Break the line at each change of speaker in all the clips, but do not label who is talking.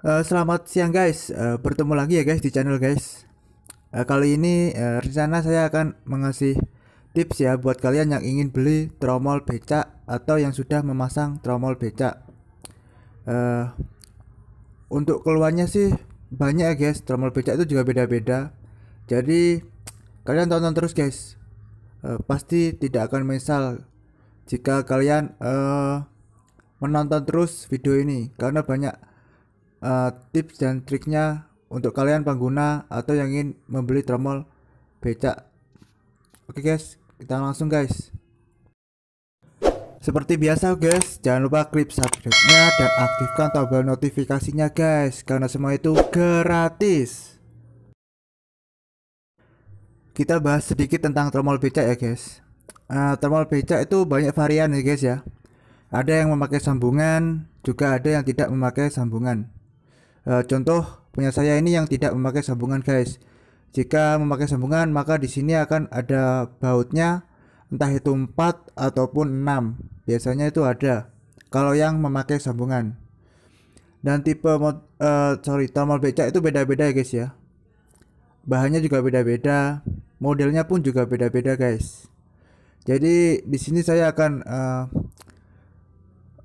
Uh, selamat siang guys, uh, bertemu lagi ya guys di channel guys. Uh, kali ini uh, rencana saya akan mengasih tips ya buat kalian yang ingin beli tromol becak atau yang sudah memasang tromol becak. Uh, untuk keluarnya sih banyak ya guys, tromol becak itu juga beda-beda. Jadi kalian tonton terus guys. Uh, pasti tidak akan menyesal jika kalian uh, menonton terus video ini karena banyak uh, tips dan triknya untuk kalian pengguna atau yang ingin membeli tromol becak. Oke guys, kita langsung guys. Seperti biasa guys, jangan lupa klik subscribe-nya dan aktifkan tombol notifikasinya guys, karena semua itu gratis. Kita bahas sedikit tentang tromol becak ya guys. Uh, tromol becak itu banyak varian ya guys ya. Ada yang memakai sambungan, juga ada yang tidak memakai sambungan. Uh, contoh punya saya ini yang tidak memakai sambungan guys. Jika memakai sambungan maka di sini akan ada bautnya entah itu 4 ataupun 6. Biasanya itu ada kalau yang memakai sambungan. Dan tipe mod, uh, sorry tombol becak itu beda-beda ya guys ya. Bahannya juga beda-beda, modelnya pun juga beda-beda guys. Jadi di sini saya akan uh,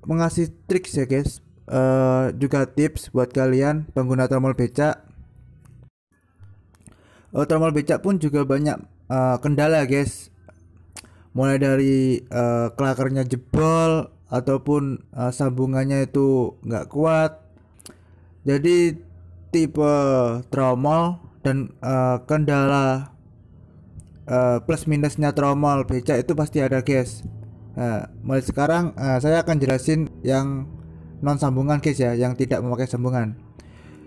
mengasih trik ya guys uh, juga tips buat kalian pengguna tromol becak. Uh, tromol becak pun juga banyak uh, kendala guys. Mulai dari uh, klakernya jebol ataupun uh, sambungannya itu nggak kuat. Jadi tipe tromol dan uh, kendala uh, plus minusnya tromol becak itu pasti ada guys. Nah, mulai sekarang uh, saya akan jelasin yang non sambungan guys ya yang tidak memakai sambungan.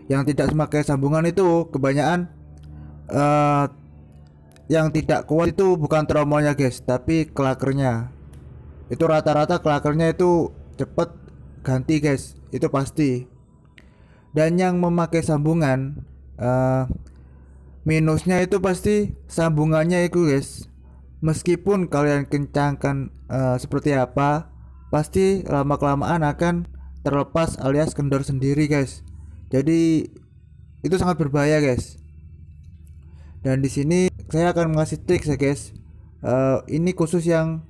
Yang tidak memakai sambungan itu kebanyakan uh, yang tidak kuat itu bukan tromolnya guys tapi klakernya. Itu rata-rata klakernya itu cepet ganti guys itu pasti. Dan yang memakai sambungan uh, minusnya itu pasti sambungannya itu guys. Meskipun kalian kencangkan uh, seperti apa pasti lama kelamaan akan terlepas alias kendor sendiri guys. Jadi itu sangat berbahaya guys. Dan di sini saya akan mengasih trik ya guys. Uh, ini khusus yang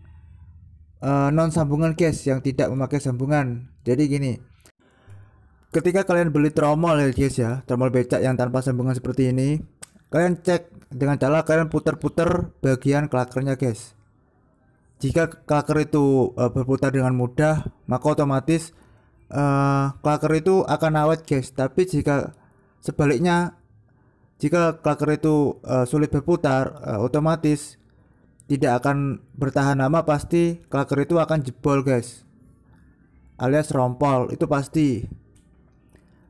uh, non sambungan guys yang tidak memakai sambungan. Jadi gini ketika kalian beli tromol ya guys ya tromol becak yang tanpa sambungan seperti ini kalian cek dengan cara kalian putar-putar bagian klakernya guys. Jika klaker itu uh, berputar dengan mudah maka otomatis uh, itu akan awet guys. Tapi jika sebaliknya jika klaker itu uh, sulit berputar uh, otomatis tidak akan bertahan lama pasti klaker itu akan jebol guys. Alias rompol itu pasti.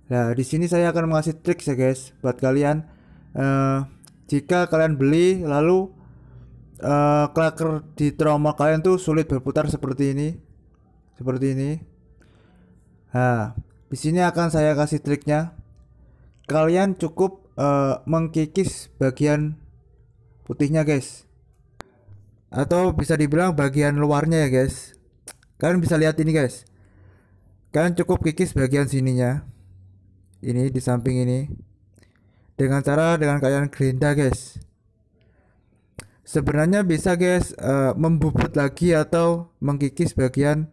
Nah di sini saya akan mengasih trik ya guys buat kalian. Uh, jika kalian beli lalu uh, klaker di tromol kalian tuh sulit berputar seperti ini seperti ini Nah, di sini akan saya kasih triknya. Kalian cukup uh, mengkikis bagian putihnya, guys. Atau bisa dibilang bagian luarnya ya, guys. Kalian bisa lihat ini, guys. Kalian cukup kikis bagian sininya. Ini di samping ini. Dengan cara dengan kalian gerinda, guys. Sebenarnya bisa, guys, uh, membubut lagi atau mengkikis bagian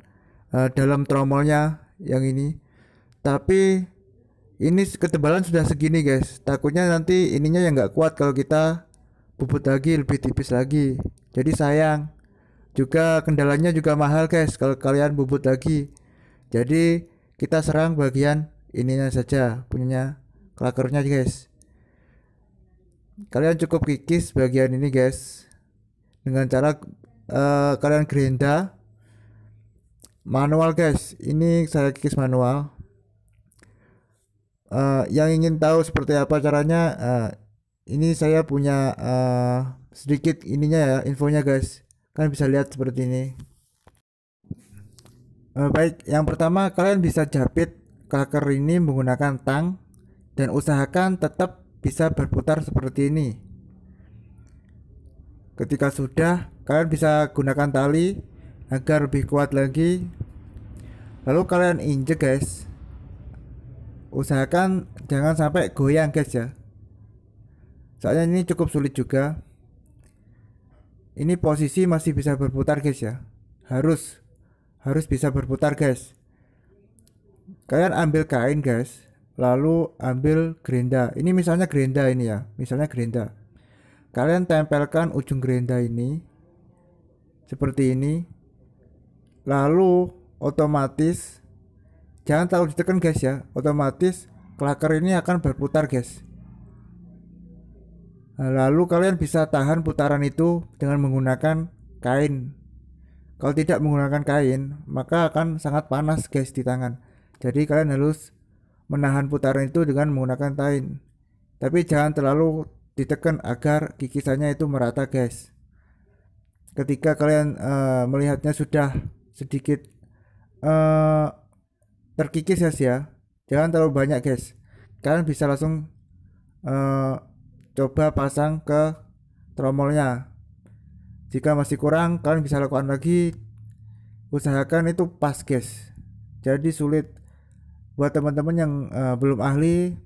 uh, dalam tromolnya yang ini. Tapi ini ketebalan sudah segini guys. Takutnya nanti ininya yang nggak kuat kalau kita bubut lagi lebih tipis lagi. Jadi sayang. Juga kendalanya juga mahal guys kalau kalian bubut lagi. Jadi kita serang bagian ininya saja punyanya klakernya guys. Kalian cukup kikis bagian ini guys. Dengan cara uh, kalian gerinda manual guys. Ini saya kikis manual. Uh, yang ingin tahu seperti apa caranya uh, ini saya punya uh, sedikit ininya ya infonya guys. Kalian bisa lihat seperti ini. Uh, baik. Yang pertama kalian bisa jepit klaker ini menggunakan tang dan usahakan tetap bisa berputar seperti ini. Ketika sudah kalian bisa gunakan tali agar lebih kuat lagi. Lalu kalian injek guys. Usahakan jangan sampai goyang guys ya. Soalnya ini cukup sulit juga. Ini posisi masih bisa berputar guys ya. Harus harus bisa berputar guys. Kalian ambil kain guys. Lalu ambil gerinda ini misalnya gerinda ini ya. Misalnya gerinda kalian tempelkan ujung gerinda ini seperti ini lalu otomatis jangan terlalu ditekan guys ya otomatis klaker ini akan berputar guys Nah, lalu kalian bisa tahan putaran itu dengan menggunakan kain. Kalau tidak menggunakan kain, maka akan sangat panas guys di tangan. Jadi kalian harus menahan putaran itu dengan menggunakan kain. Tapi jangan terlalu ditekan agar kikisannya itu merata guys. Ketika kalian uh, melihatnya sudah sedikit uh, terkikis guys ya, jangan terlalu banyak guys. Kalian bisa langsung uh, coba pasang ke tromolnya. Jika masih kurang kalian bisa lakukan lagi. Usahakan itu pas guys. Jadi sulit. Buat teman-teman yang uh, belum ahli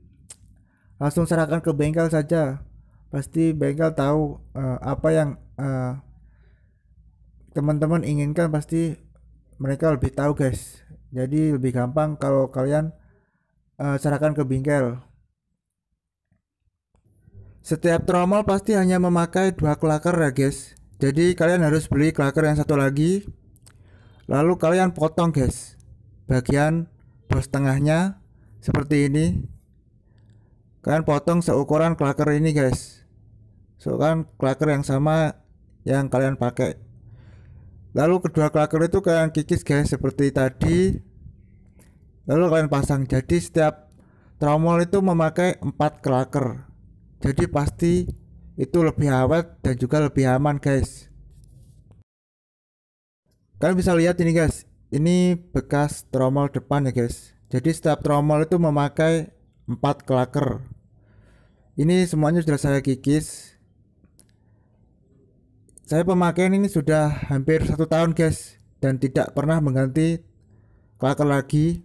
langsung serahkan ke bengkel saja. Pasti bengkel tahu uh, apa yang uh, teman-teman inginkan pasti mereka lebih tahu guys jadi lebih gampang kalau kalian uh, serahkan ke bengkel setiap tromol pasti hanya memakai dua klaker ya guys. Jadi kalian harus beli klaker yang satu lagi. Lalu kalian potong guys. Bagian bos tengahnya seperti ini. Kalian potong seukuran klaker ini guys. Seukuran klaker yang sama yang kalian pakai. Lalu kedua klaker itu kalian kikis guys seperti tadi. Lalu kalian pasang. Jadi setiap tromol itu memakai empat klaker. Jadi pasti itu lebih awet dan juga lebih aman guys. Kalian bisa lihat ini guys. Ini bekas tromol depan ya guys. Jadi setiap tromol itu memakai 4 klaker. Ini semuanya sudah saya kikis saya pemakaian ini sudah hampir satu tahun guys dan tidak pernah mengganti klaker lagi.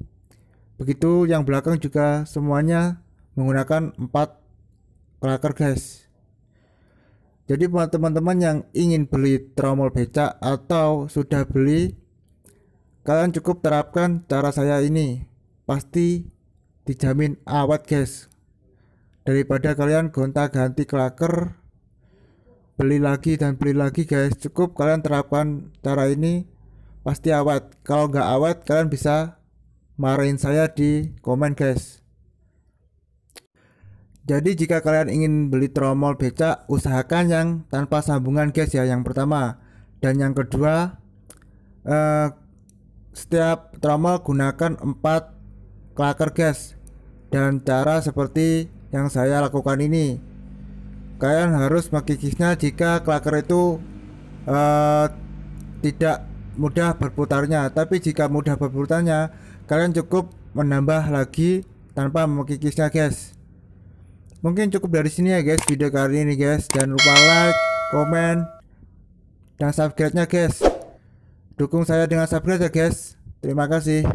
Begitu yang belakang juga semuanya menggunakan 4 klaker guys. Jadi buat teman-teman yang ingin beli tromol becak atau sudah beli kalian cukup terapkan cara saya ini. Pasti dijamin awet guys. Daripada kalian gonta ganti klaker beli lagi dan beli lagi guys cukup kalian terapkan cara ini pasti awet kalau nggak awet kalian bisa marahin saya di komen guys jadi jika kalian ingin beli tromol becak, usahakan yang tanpa sambungan guys ya yang pertama. Dan yang kedua, eh, setiap tromol gunakan 4 klaker gas dan cara seperti yang saya lakukan ini. Kalian harus mengkikisnya jika klaker itu eh, tidak mudah berputarnya, tapi jika mudah berputarnya, kalian cukup menambah lagi tanpa mengkikisnya guys. Mungkin cukup dari sini ya guys video kali ini guys. Jangan lupa like komen dan subscribe nya guys. Dukung saya dengan subscribe ya guys. Terima kasih